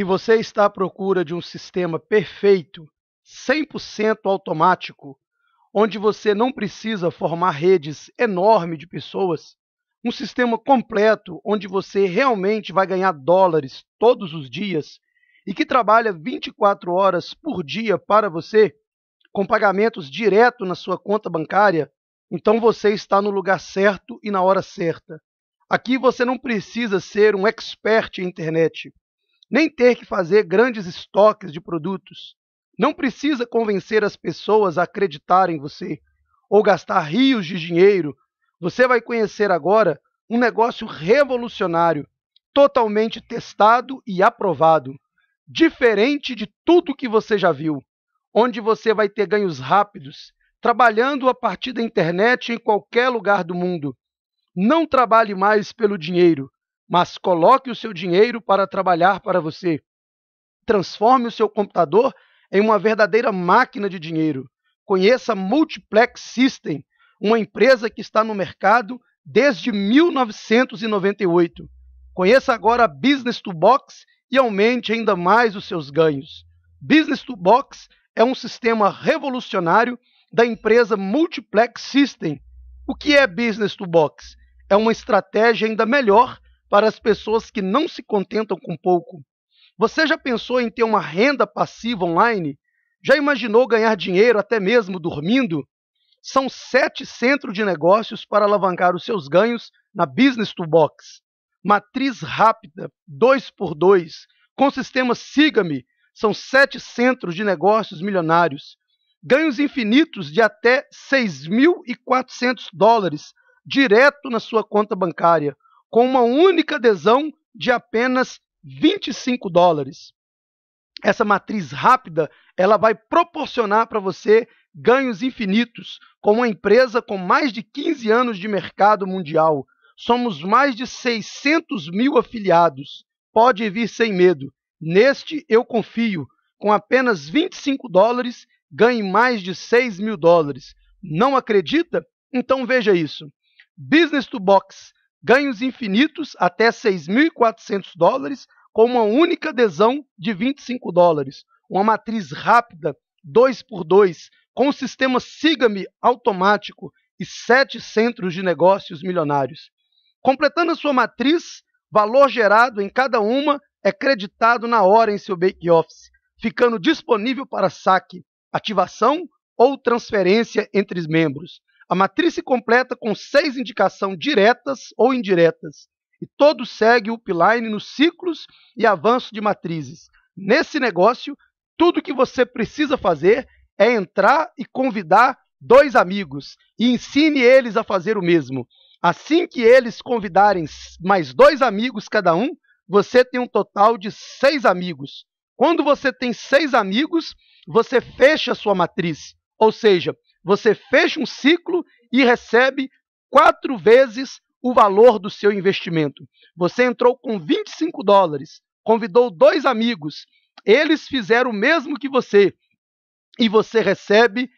Se você está à procura de um sistema perfeito, 100% automático, onde você não precisa formar redes enormes de pessoas, um sistema completo onde você realmente vai ganhar dólares todos os dias e que trabalha 24 horas por dia para você, com pagamentos direto na sua conta bancária, então você está no lugar certo e na hora certa. Aqui você não precisa ser um expert em internet, nem ter que fazer grandes estoques de produtos. Não precisa convencer as pessoas a acreditar em você ou gastar rios de dinheiro. Você vai conhecer agora um negócio revolucionário, totalmente testado e aprovado, diferente de tudo que você já viu, onde você vai ter ganhos rápidos, trabalhando a partir da internet em qualquer lugar do mundo. Não trabalhe mais pelo dinheiro, mas coloque o seu dinheiro para trabalhar para você. Transforme o seu computador em uma verdadeira máquina de dinheiro. Conheça a Multiplex System, uma empresa que está no mercado desde 1998. Conheça agora a Business to Box e aumente ainda mais os seus ganhos. Business to Box é um sistema revolucionário da empresa Multiplex System. O que é Business to Box? É uma estratégia ainda melhor para as pessoas que não se contentam com pouco. Você já pensou em ter uma renda passiva online? Já imaginou ganhar dinheiro até mesmo dormindo? São sete centros de negócios para alavancar os seus ganhos na Business Toolbox. Matriz rápida, 2x2, com sistema Siga-me, são sete centros de negócios milionários. Ganhos infinitos de até 6.400 dólares direto na sua conta bancária, com uma única adesão de apenas 25 dólares. Essa matriz rápida, ela vai proporcionar para você ganhos infinitos, com uma empresa com mais de 15 anos de mercado mundial. Somos mais de 600 mil afiliados. Pode vir sem medo. Neste eu confio. Com apenas 25 dólares, ganhe mais de 6 mil dólares. Não acredita? Então veja isso. Business to Box ganhos infinitos até 6.400 dólares com uma única adesão de 25 dólares. Uma matriz rápida, 2 por 2 com o sistema Siga-me automático e sete centros de negócios milionários. Completando a sua matriz, valor gerado em cada uma é creditado na hora em seu back-office, ficando disponível para saque, ativação ou transferência entre os membros. A matriz se completa com seis indicações diretas ou indiretas, e todo segue o upline nos ciclos e avanço de matrizes. Nesse negócio, tudo que você precisa fazer é entrar e convidar dois amigos e ensine eles a fazer o mesmo. Assim que eles convidarem mais dois amigos cada um, você tem um total de seis amigos. Quando você tem seis amigos, você fecha a sua matriz, ou seja, você fecha um ciclo e recebe quatro vezes o valor do seu investimento. Você entrou com 25 dólares, convidou dois amigos, eles fizeram o mesmo que você e você recebe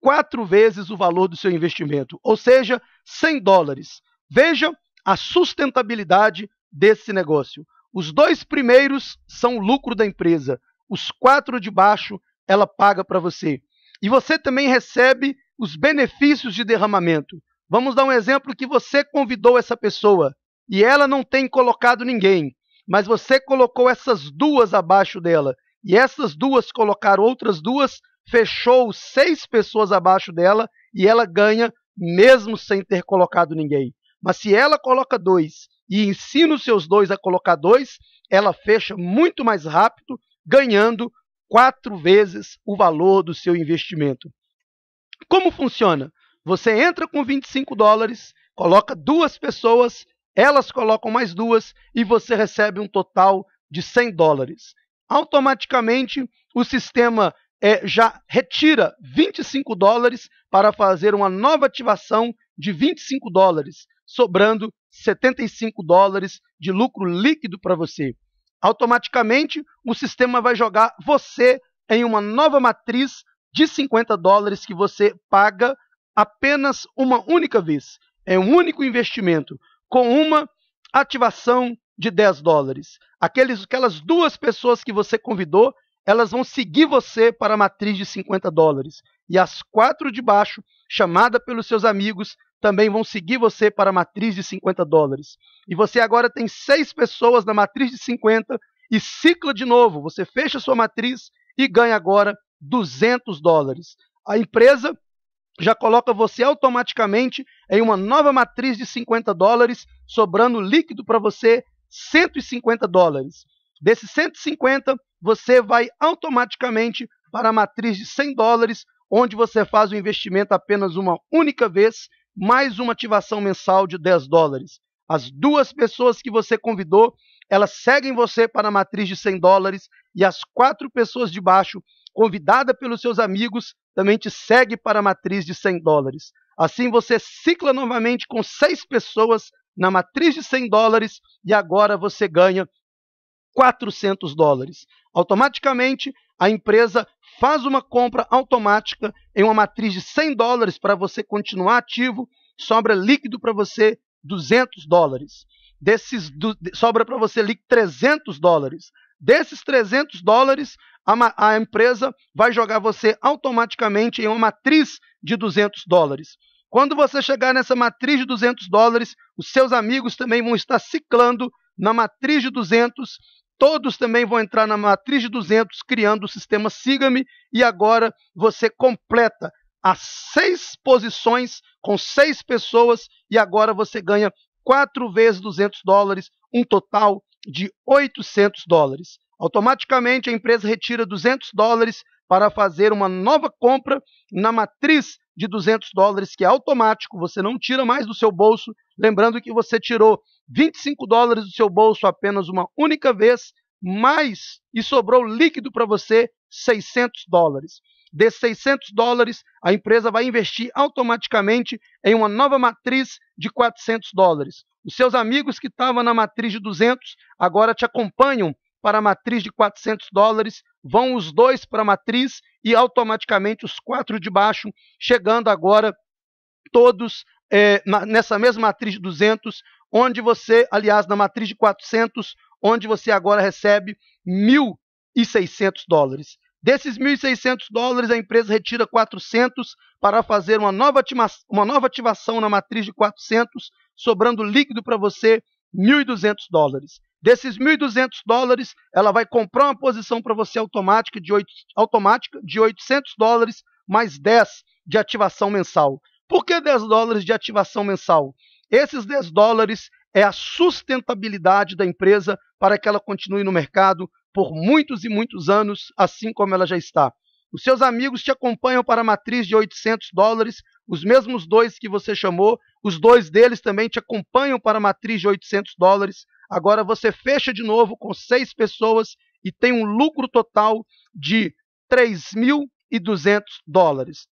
quatro vezes o valor do seu investimento, ou seja, 100 dólares. Veja a sustentabilidade desse negócio. Os dois primeiros são o lucro da empresa, os quatro de baixo ela paga para você. E você também recebe os benefícios de derramamento. Vamos dar um exemplo que você convidou essa pessoa e ela não tem colocado ninguém, mas você colocou essas duas abaixo dela e essas duas colocaram outras duas, fechou seis pessoas abaixo dela e ela ganha mesmo sem ter colocado ninguém. Mas se ela coloca dois e ensina os seus dois a colocar dois, ela fecha muito mais rápido, ganhando quatro vezes o valor do seu investimento. Como funciona? Você entra com 25 dólares, coloca duas pessoas, elas colocam mais duas e você recebe um total de 100 dólares. Automaticamente, o sistema é, já retira 25 dólares para fazer uma nova ativação de 25 dólares, sobrando 75 dólares de lucro líquido para você automaticamente o sistema vai jogar você em uma nova matriz de 50 dólares que você paga apenas uma única vez. É um único investimento com uma ativação de 10 dólares. aqueles, aquelas duas pessoas que você convidou, elas vão seguir você para a matriz de 50 dólares. E as quatro de baixo, chamada pelos seus amigos, também vão seguir você para a matriz de 50 dólares. E você agora tem seis pessoas na matriz de 50 e cicla de novo. Você fecha sua matriz e ganha agora 200 dólares. A empresa já coloca você automaticamente em uma nova matriz de 50 dólares, sobrando líquido para você 150 dólares. Desses 150, você vai automaticamente para a matriz de 100 dólares, onde você faz o investimento apenas uma única vez, mais uma ativação mensal de 10 dólares. As duas pessoas que você convidou, elas seguem você para a matriz de 100 dólares e as quatro pessoas de baixo, convidada pelos seus amigos, também te segue para a matriz de 100 dólares. Assim você cicla novamente com seis pessoas na matriz de 100 dólares e agora você ganha 400 dólares. Automaticamente, a empresa faz uma compra automática em uma matriz de 100 dólares para você continuar ativo, sobra líquido para você 200 dólares. Desses, do, sobra para você líquido 300 dólares. Desses 300 dólares, a, a empresa vai jogar você automaticamente em uma matriz de 200 dólares. Quando você chegar nessa matriz de 200 dólares, os seus amigos também vão estar ciclando na matriz de 200. Todos também vão entrar na matriz de 200, criando o sistema Siga-me. E agora você completa as seis posições com seis pessoas. E agora você ganha quatro vezes 200 dólares, um total de 800 dólares. Automaticamente a empresa retira 200 dólares para fazer uma nova compra na matriz de 200 dólares, que é automático, você não tira mais do seu bolso. Lembrando que você tirou 25 dólares do seu bolso apenas uma única vez, mais e sobrou líquido para você 600 dólares. Desses 600 dólares, a empresa vai investir automaticamente em uma nova matriz de 400 dólares. Os seus amigos que estavam na matriz de 200 agora te acompanham para a matriz de 400 dólares, vão os dois para a matriz e automaticamente os quatro de baixo, chegando agora todos é, nessa mesma matriz de 200, onde você, aliás, na matriz de 400, onde você agora recebe 1.600 dólares. Desses 1.600 dólares, a empresa retira 400 para fazer uma nova, uma nova ativação na matriz de 400, sobrando líquido para você 1.200 dólares. Desses 1.200 dólares, ela vai comprar uma posição para você automática de, 8, automática de 800 dólares mais 10 de ativação mensal. Por que 10 dólares de ativação mensal? Esses 10 dólares é a sustentabilidade da empresa para que ela continue no mercado por muitos e muitos anos, assim como ela já está. Os seus amigos te acompanham para a matriz de 800 dólares, os mesmos dois que você chamou, os dois deles também te acompanham para a matriz de 800 dólares. Agora você fecha de novo com seis pessoas e tem um lucro total de 3.200 dólares.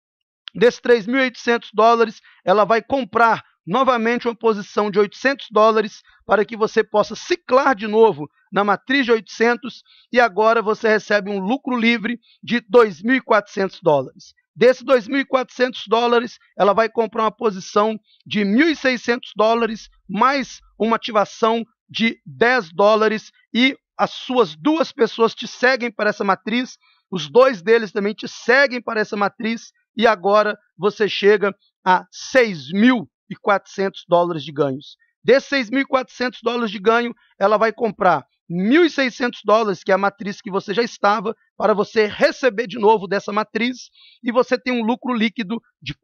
Desses 3.800 dólares, ela vai comprar novamente uma posição de 800 dólares para que você possa ciclar de novo na matriz de 800 e agora você recebe um lucro livre de 2.400 dólares. Desses 2.400 dólares, ela vai comprar uma posição de 1.600 dólares mais uma ativação de 10 dólares e as suas duas pessoas te seguem para essa matriz, os dois deles também te seguem para essa matriz e agora você chega a 6.000 1.400 dólares de ganhos. Desses 6.400 dólares de ganho, ela vai comprar 1.600 dólares, que é a matriz que você já estava, para você receber de novo dessa matriz, e você tem um lucro líquido de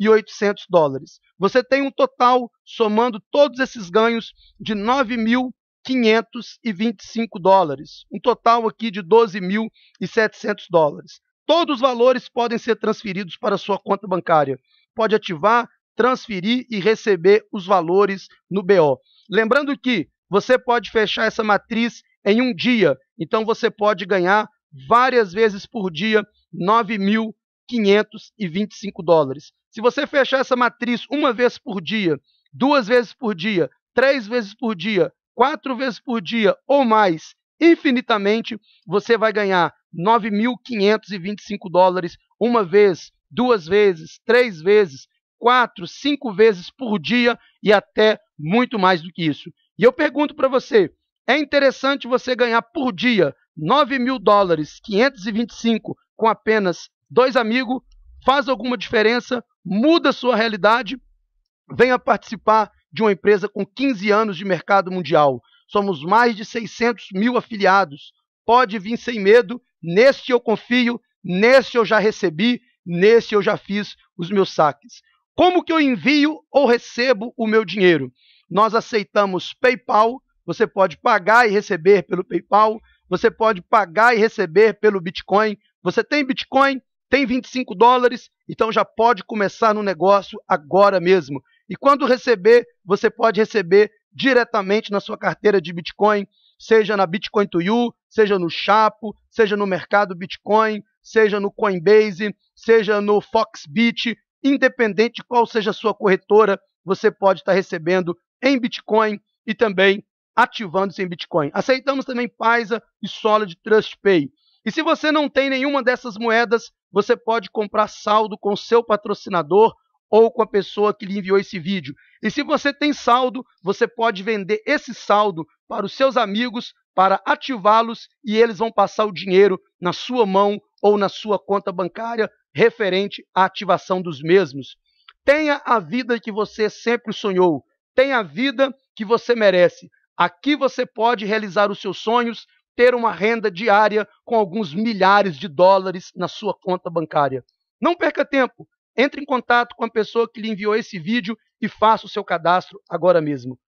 4.800 dólares. Você tem um total, somando todos esses ganhos, de 9.525 dólares. Um total aqui de 12.700 dólares. Todos os valores podem ser transferidos para sua conta bancária. Pode ativar, transferir e receber os valores no BO. Lembrando que você pode fechar essa matriz em um dia, então você pode ganhar várias vezes por dia 9.525 dólares. Se você fechar essa matriz uma vez por dia, duas vezes por dia, três vezes por dia, quatro vezes por dia ou mais, infinitamente, você vai ganhar 9.525 dólares uma vez, duas vezes, três vezes, quatro, cinco vezes por dia e até muito mais do que isso. E eu pergunto para você: É interessante você ganhar por dia 9 mil dólares, 525, com apenas dois amigos, faz alguma diferença, muda sua realidade, venha participar de uma empresa com 15 anos de mercado mundial. Somos mais de 600 mil afiliados. Pode vir sem medo, neste eu confio, neste eu já recebi, neste eu já fiz os meus saques. Como que eu envio ou recebo o meu dinheiro? Nós aceitamos PayPal, você pode pagar e receber pelo PayPal, você pode pagar e receber pelo Bitcoin. Você tem Bitcoin? Tem 25 dólares? Então já pode começar no negócio agora mesmo. E quando receber, você pode receber diretamente na sua carteira de Bitcoin, seja na Bitcoin to You, seja no Chapo, seja no mercado Bitcoin, seja no Coinbase, seja no Foxbit, independente de qual seja a sua corretora, você pode estar recebendo em Bitcoin e também ativando-se em Bitcoin. Aceitamos também Paisa e Solid Trust Pay. E se você não tem nenhuma dessas moedas, você pode comprar saldo com seu patrocinador ou com a pessoa que lhe enviou esse vídeo. E se você tem saldo, você pode vender esse saldo para os seus amigos para ativá-los e eles vão passar o dinheiro na sua mão ou na sua conta bancária referente à ativação dos mesmos. Tenha a vida que você sempre sonhou. Tenha a vida que você merece. Aqui você pode realizar os seus sonhos, ter uma renda diária com alguns milhares de dólares na sua conta bancária. Não perca tempo. Entre em contato com a pessoa que lhe enviou esse vídeo e faça o seu cadastro agora mesmo.